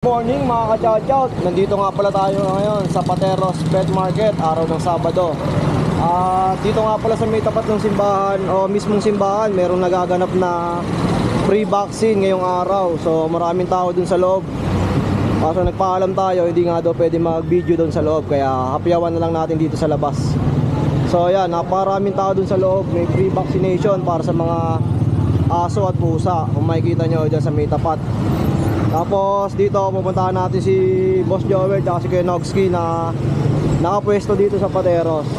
Morning mga ka-chow Nandito nga pala tayo ngayon sa Pateros Pet Market, araw ng Sabado. Ah, dito nga pala sa may tapat ng simbahan o mismong simbahan, merong nagaganap na free vaccine ngayong araw. So maraming tao dun sa loob. Kaso nagpaalam tayo, hindi nga daw pwede mag-video dun sa loob kaya hapyawan na lang natin dito sa labas. So ayan, napakaraming tao dun sa loob. May free vaccination para sa mga aso at pusa. Kung makikita nyo dyan sa may tapat. Tapos dito pupuntahan natin si Boss Joel at si Kuya Nogski na nakapwesto dito sa Pateros.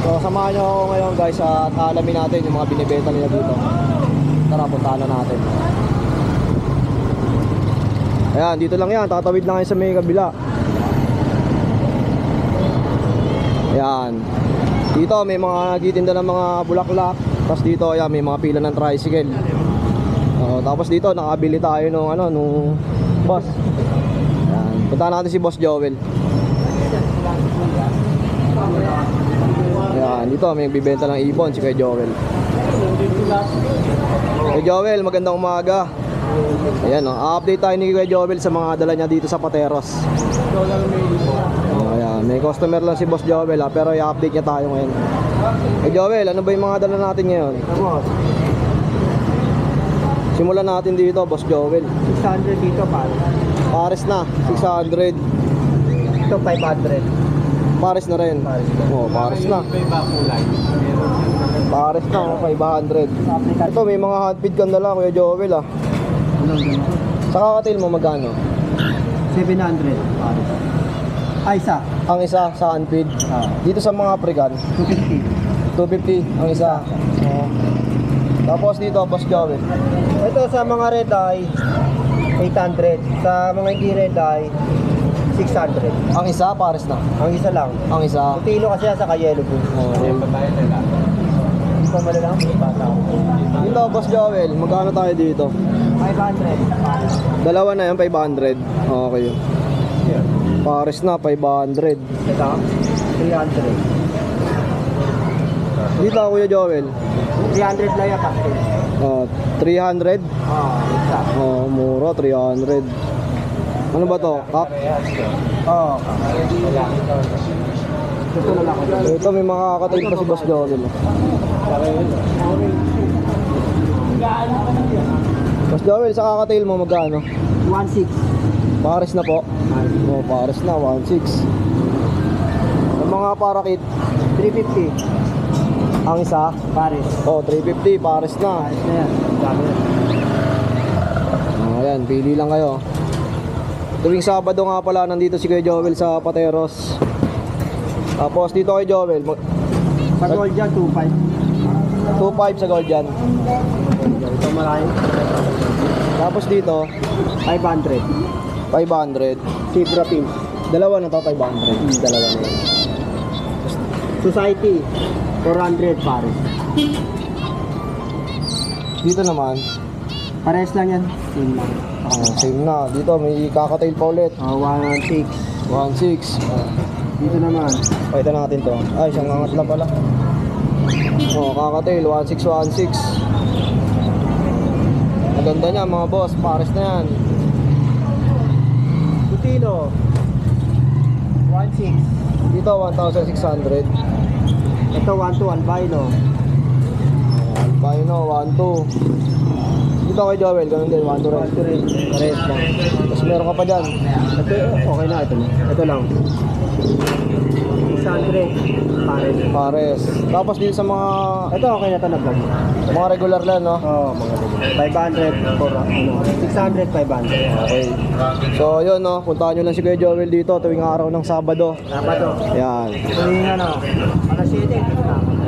So samahan nyo ako ngayon guys at alamin natin yung mga binibenta nila dito. Tara puntahan na natin. Ayan, dito lang yan. Tatawid lang yan sa may kabila. Ayan. Dito may mga nagtitinda ng mga bulaklak. Tapos dito ayan, may mga pila ng tricycle. Oo, tapos dito nakabili tayo nung ano nung boss. Ayan. Punta natin si Boss Joel. Ayan, dito may nagbibenta ng ibon si Kuya Joel. Kuya Joel, magandang umaga. Ayan, no, update tayo ni Kuya Joel sa mga dala niya dito sa Pateros. Oh, ayan, may customer lang si Boss Joel ha, pero i-update niya tayo ngayon. Kuya Joel, ano ba yung mga dala natin ngayon? Simulan natin dito, Boss Joel. 600 dito pare. Pares na, 600. Ito 500. Pares na rin. Pares na. Oh, pares na. Pares na, oh, 500. Ito, may mga handpid ka na lang, Kuya Joel ah. Sa kakatil mo magkano? 700 pare. Ay, isa. Ang isa sa handpid. Ah, Dito sa mga African, 250. 250 ang isa. Oh. Tapos dito, Boss Joel. Ito sa mga red eye, 800. Sa mga hindi red eye, 600. Ang isa, pares na. Ang isa lang. Ang isa. Putilo kasi sa yellow po. Oh. Hindi ko malalaman kung bata. Dito, Boss Joel, magkano tayo dito? 500 pare. Dalawa na yan, 500. Okay. Pares na, 500. Ito, 300. Dito, Kuya Joel. 300 lang yung pastel. Oh, 300. Ah, isa. Oh, mura, 300. Ano ba to? Kak? Oo. Ito lang ako. Ito may mga kakatail pa si Boss Joel. Boss Joel, sa kakatail mo magkano? 1.6. Pares na po. Oh, pares na, 1.6. Ang mga parakit, 350. Ang isa. Pares. Oh, 350, pares na. Pares na yan. Dami na. Ayan, pili lang kayo. Tuwing Sabado nga pala, nandito si Kuya Joel sa Pateros. Tapos dito kay Joel, mag- Sa gold dyan, 2.5. 2.5 sa gold yan. Ito marami. Tapos dito, 500. 500. Zebra pin. Dalawa na to, 500. Dalawa na yun. Society, 400 pares. Dito naman, Pares lang yan. Same lang. oh, same na. Dito may kakatail pa ulit. Oh, 1.6. 1.6. Dito naman. Pakita natin to. Ay, isang angat lang pala. Oh, kakatail, 1616. Maganda niya mga boss, pares na yan. Putino, 1.6. Dito 1,600. Ito 1.2 albino. Albino 1,2. Dito kay Joel, ganun din, 1,2 rin. 1.2 rin. Pares lang. Tapos meron ka pa dyan. Ito, okay na. Ito. Ito lang. 600 pares. Pares. Tapos dito sa mga Ito okay na ito na vlog. mga regular lang, no? Oo, oh, mga ganun. 500 for ano, 600, 500. Okay. So, yun, no? Puntahan nyo lang si Kuya Joel dito tuwing araw ng Sabado. To. Yan. Tuwing ano, alas 7.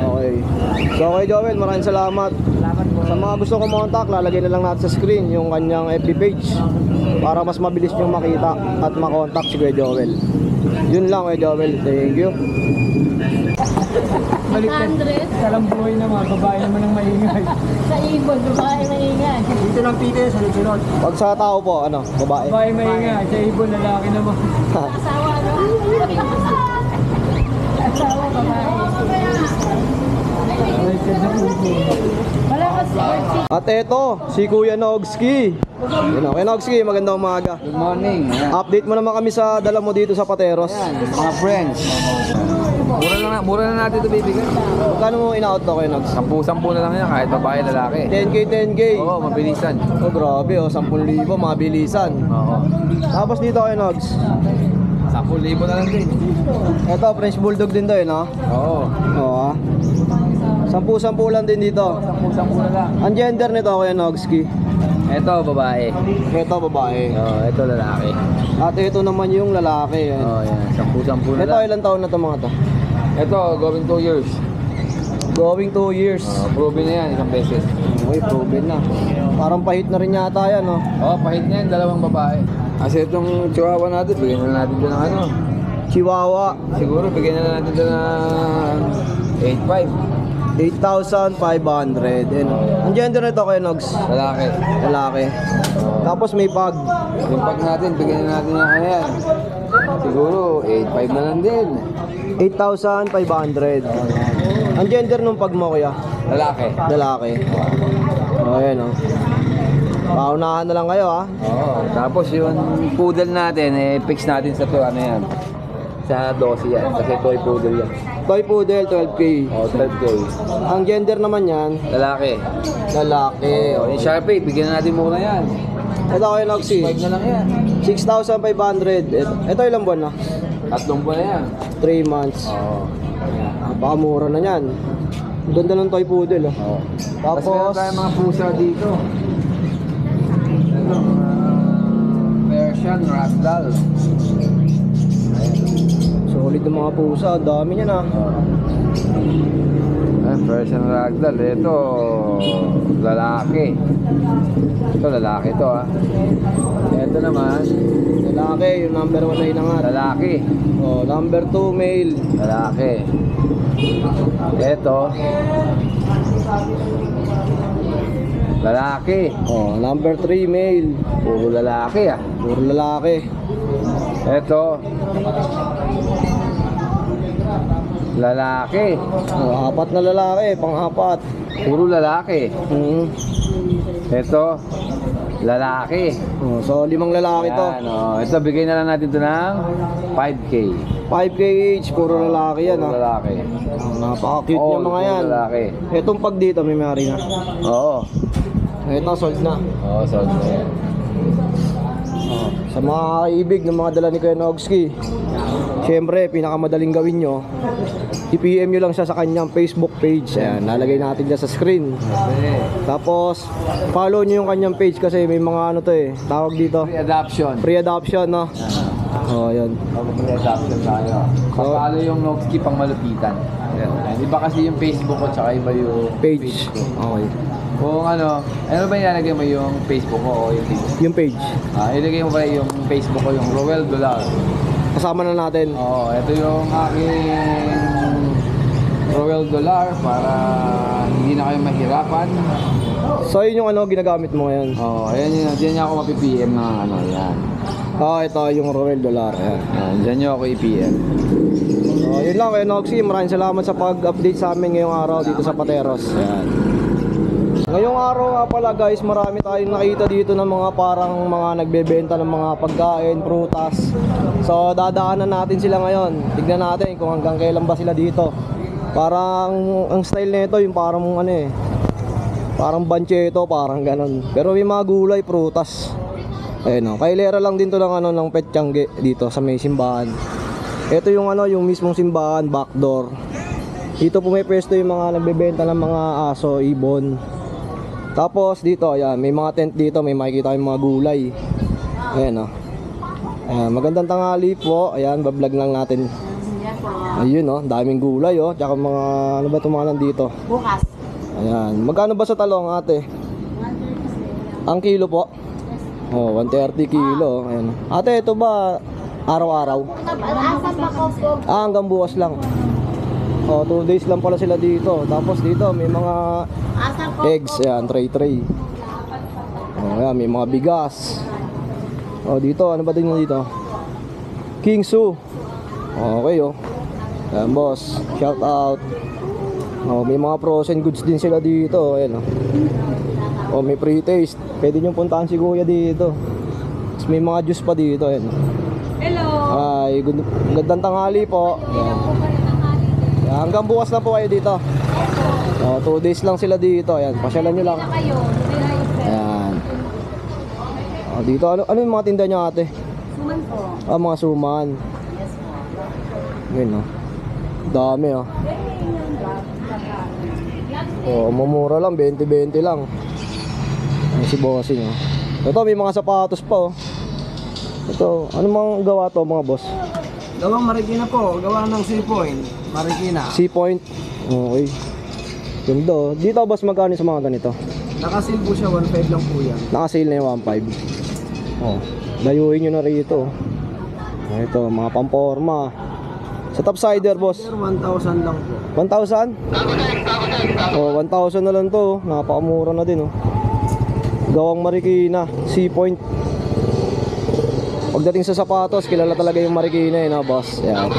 Okay. So, kay Joel, maraming salamat. Salamat po. Sa mga gusto kumontak, lalagay na lang natin sa screen yung kanyang FB page para mas mabilis nyo makita at makontak si Kuya Joel. Yun lang, Kuya Joel. Thank you. 100 Salang buhay na mga babae naman ang maingay. sa ibon, babae maingay. Dito lang pito sa sunod. Pag sa tao po, ano, babae. Babae maingay, sa ibon lalaki naman. Asawa, no? Asawa, babae. At eto, si Kuya Nogski. Yun okay, Nogski, magandang umaga. Good morning. Ayan. Update mo naman kami sa dala mo dito sa Pateros. Ayan, mga friends. Mura na, mura na natin ito bibigyan. Magkano mo in-out to kayo, Nogs? Sampu-sampu na lang yan kahit babae, lalaki. 10k, 10k. Oo, mabilisan. Oh, grabe oh, 10,000, mabilisan. Oo. Tapos dito kayo, Nogs. 10,000 na lang din. Ito, French Bulldog din to eh, no? Oo. Oo ah. Sampu-sampu lang din dito. Sampu-sampu na lang. Ang gender nito, Kuya Nogski. Ito, babae. Ito, babae. Oo, ito lalaki. At ito naman yung lalaki. Yan. Oo, yan. Sampu-sampu na Ito, lang. ilang taon na to mga to? Ito, going 2 years. Going 2 years. Oo, proven na yan, isang beses. Okay, proven na. Parang pahit na rin yata yan, no? Oo, pahit na yan, dalawang babae. Kasi itong chihuahua natin, bigyan na natin ito ng ano. Chihuahua, Siguro, bigyan na natin ito ng 8.5. 8,500. And, ang gender nito kay Nogs? Lalaki. Lalaki. Tapos may pag. Yung pag natin, bigyan na natin ng ano yan. Siguro, 8.5 na lang din. 8,500. Ang gender nung pag mo, kuya? Lalaki. Lalaki. O, ayan, o. Paunahan na lang kayo, ha? Oo. Tapos yung poodle natin, eh, fix natin sa to, ano yan. Sa 12 yan. Kasi toy poodle yan. Toy Poodle, 12K. O, 12K. Ang gender naman yan, Lalaki. lalaki. O, yung Sharpie, bigyan na natin muna yan. Ito kay Noxy. 5 na lang yan. 6,500. Ito, ito ilang buwan na? Tatlong buwan na yan. 3 months. Oo. Napakamura na yan. Ang Ganda ng toy poodle. Oh. Oo. Tapos meron Tapos, tayong mga pusa dito. Ito, mga Persian Ragdoll. Solid ng mga pusa. Dami niyan ah. Ayan, Persian Ragdoll. Ito, lalaki. Ito, lalaki to ah. Ito naman, Lalaki, yung number 1 na inangat. lalaki. Oh, number 2, male. Lalaki. Ito, lalaki. Oh, number 3, male. Puro lalaki ah. Puro lalaki. Ito, lalaki. Oh, apat na lalaki, pang-apat. Puro lalaki. Hmm. Ito, lalaki. Oh, so, limang lalaki to. Yan, oh. Ito, bigay na lang natin ito ng 5K. 5K each, puro lalaki yan Puro ah. lalaki. Oh, napaka-cute niya mga puro yan. lalaki. Itong pag dito, may mari na. Oo. Ito, sold na. Oo, sold na yan. Oh, sa mga kaibig ng mga dala ni Kuya Nogski, syempre, pinakamadaling gawin nyo, i-PM nyo lang siya sa kanyang Facebook page. Ayan, nalagay natin dyan sa screen. Tapos, follow nyo yung kanyang page kasi may mga ano to eh, tawag dito, pre-adoption. pre-adoption, no? Oh, yun. Pag pre-adoption tayo. Papalo yung Noxki pang malupitan. Yan. Iba kasi yung Facebook ko tsaka iba yung Page. ko. Okay. Kung ano, ano ba ilalagay mo yung Facebook ko o yung page? Yung page. Ah, ilagay mo ba yung Facebook ko, yung Roel Dollar. Kasama na natin. Oo, ito yung aking Royal Dollar para hindi na kayo mahirapan. So, yun yung ano ginagamit mo ngayon. Oo, ayan yun. Diyan niya ako mapi-PM ng ano, yan. Oh, ito yung Royal Dollar. Ayan. Ayan, diyan niyo ako i-PM. So, yun lang Kuya Noxy. Maraming salamat sa pag-update sa amin ngayong araw dito sa Pateros. Ayan. Ngayong araw nga pala guys, marami tayong nakita dito ng mga parang mga nagbebenta ng mga pagkain, prutas. So dadaanan natin sila ngayon. Tignan natin kung hanggang kailan ba sila dito. Parang ang style nito yung parang ano eh. Parang bancheto, parang ganun. Pero may mga gulay, prutas. Ayun oh. Kailera lang din to ng ano ng petsyangge dito sa may simbahan. Ito yung ano, yung mismong simbahan, backdoor. Dito pumipesto yung mga nagbebenta ng mga aso, ibon. Tapos dito, ayan, may mga tent dito, may makikita yung mga gulay. Ayan oh. Ayan, magandang tanghali po. Ayan, bablog lang natin. Ayun oh, daming gulay oh. Tsaka mga ano ba itong mga nandito? Bukas. Ayan, magkano ba sa talong ate? Ang kilo po? Oh, 130 kilo. Ayan. Ate, ito ba araw-araw? Po? Ah, hanggang bukas lang. Oh, 2 days lang pala sila dito. Tapos dito may mga eggs, ayan, tray tray. Oh, ayan, may mga bigas. Oh, dito, ano ba din dito? King Su. Oh, okay, oh. Ayan, boss. Shout out. Oh, may mga frozen goods din sila dito, ayan, oh. Oh, may pre-taste. Pwede nyo puntahan si Kuya dito. Tapos may mga juice pa dito. Ayan. Hello. Ay, good, gandang tanghali po. Ayan. Ayan, hanggang bukas na po kayo dito. Oh, two days lang sila dito. Ayan, pasyalan nyo lang. Ayan. Oh, dito, ano, ano yung mga tinda nyo ate? Suman po. Ah, mga suman. Yes po. Yun, oh. Dami, oh. Oh, mamura lang, 20-20 lang. Ayan si Bossing, oh. Ito, may mga sapatos pa, oh. Ito, ano mang gawa to, mga boss? Gawang Marikina po, gawa ng C point. Marikina. Sea Point. Okay. Ganda, oh. Dito, boss, magkano sa mga ganito? Nakasil po siya, 1.5 lang po yan. Naka-sale na yung 1.5. Oh, dayuhin nyo na rito. Ito, mga pamporma. Sa topsider, boss. Sir, 1,000 lang po. 1,000? Oh, 1,000 na lang to. oh. Napakamura na din, oh. Gawang Marikina, Sea Point. Pagdating sa sapatos, kilala talaga yung Marikina, eh, no, boss. Yan.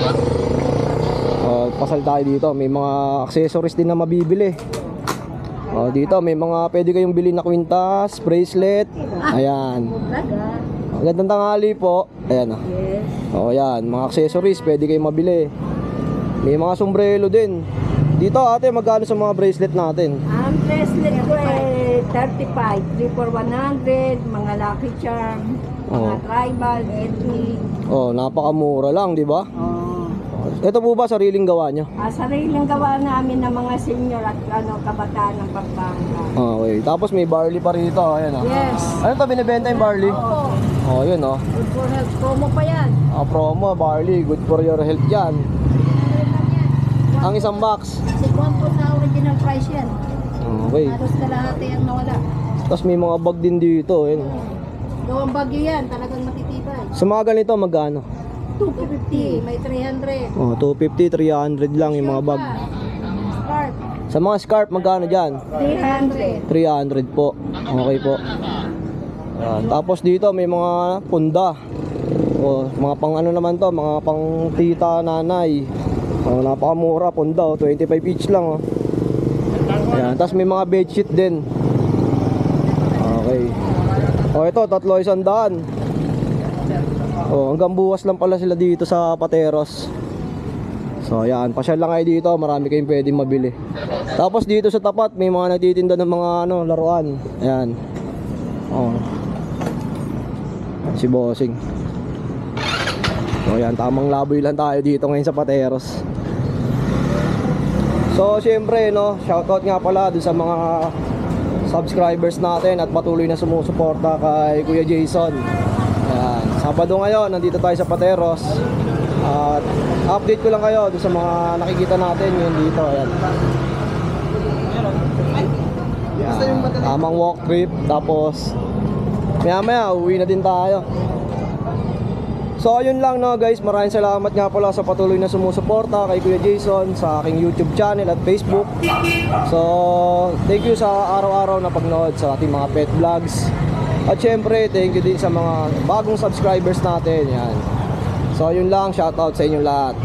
Oh, pasal tayo dito. May mga accessories din na mabibili. Oh, dito may mga pwede kayong bilhin na kwintas, bracelet. Ayan. Magandang tanghali po. Ayan, oh. Yes. Oh, yan, mga accessories pwede kayong mabili. May mga sombrero din. Dito ate, magkano sa mga bracelet natin? Ang bracelet ko ay 35, 3 for 100, mga lucky charm, mga Oo. tribal, ethnic. Oh, napakamura lang, di ba? Oh. Ito po ba sariling gawa nyo? Ah, sariling gawa namin ng mga senior at ano, kabataan ng Pampanga. Ah, okay. Tapos may barley pa rito, ayan oh. Yes. Ano to binibenta yung barley? Oo. Oh, yun oh. Good for health. Promo pa yan. Ah, promo, barley, good for your health yan. Ang isang box. Si Juan po sa original price yan. Okay. Halos kalahati ang nawala. Tapos may mga bag din dito, ayun. Gawang bagyo yan, talagang matitibay. Sa mga ganito, magkano? 250, may 300. Oh, 250, 300 lang yung mga bag. Scarf, Sa mga scarf, magkano dyan? 300. 300 po. Okay po. Ayan. Tapos dito may mga punda. O, mga pang ano naman to, mga pang tita, nanay. O, napakamura, punda. O, 25 each lang. O. Ayan. Tapos may mga bedsheet din. Okay. O, ito, tatlo isang daan. O, hanggang bukas lang pala sila dito sa Pateros. So ayan, pasyal lang kayo dito, marami kayong pwedeng mabili. Tapos dito sa tapat, may mga nagtitinda ng mga ano, laruan. Ayan. Oh. Si Bossing. So ayan, tamang laboy lang tayo dito ngayon sa Pateros. So syempre no, shoutout nga pala dun sa mga subscribers natin at patuloy na sumusuporta kay Kuya Jason. Ayan, Sabado ngayon, nandito tayo sa Pateros. At update ko lang kayo dun sa mga nakikita natin yun dito. Ayan. Ayan, tamang walk trip. Tapos, maya maya, uwi na din tayo. So ayun lang no guys, maraming salamat nga pala sa patuloy na sumusuporta kay Kuya Jason sa aking YouTube channel at Facebook. So thank you sa araw-araw na pagnood sa ating mga pet vlogs. At syempre, thank you din sa mga bagong subscribers natin. Yan. So yun lang, shoutout sa inyong lahat.